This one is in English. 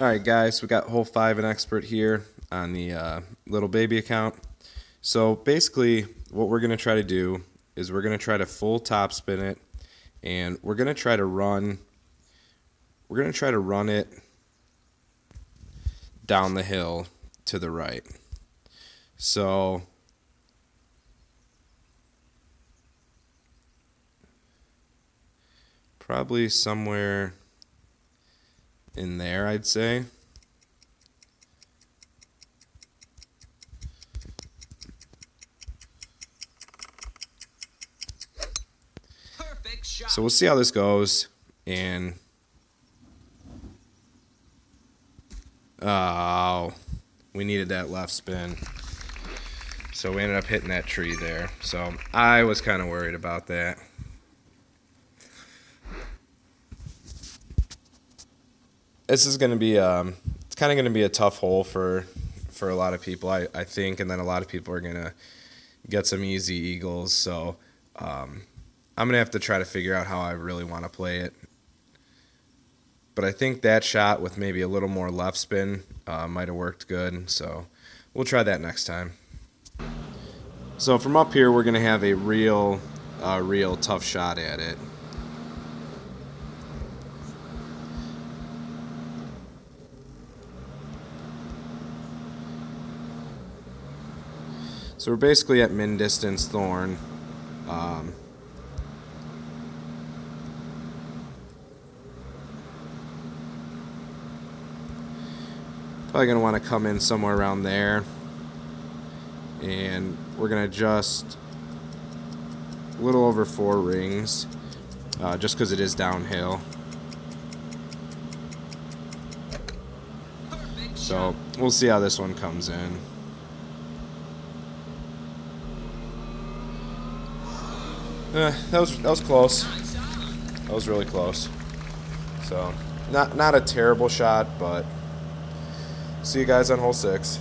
All right, guys, we got hole five and expert here on the uh, little baby account. So basically, what we're going to try to do is we're going to try to full top spin it, and we're going to try to run. We're going to try to run it down the hill to the right. So probably somewhere in there, I'd say. So we'll see how this goes, and oh, we needed that left spin, so we ended up hitting that tree there. So I was kind of worried about that. This is going to be um, it's kind of going to be a tough hole for for a lot of people, I, I think, and then a lot of people are going to get some easy eagles. So um, I'm going to have to try to figure out how I really want to play it. But I think that shot with maybe a little more left spin uh, might have worked good. So we'll try that next time. So from up here, we're going to have a real, uh, real tough shot at it. So we're basically at min distance thorn. Um, probably going to want to come in somewhere around there. And we're going to adjust a little over four rings, uh, just because it is downhill. So we'll see how this one comes in. Eh, that was that was close. That was really close. So, not not a terrible shot, but see you guys on hole six.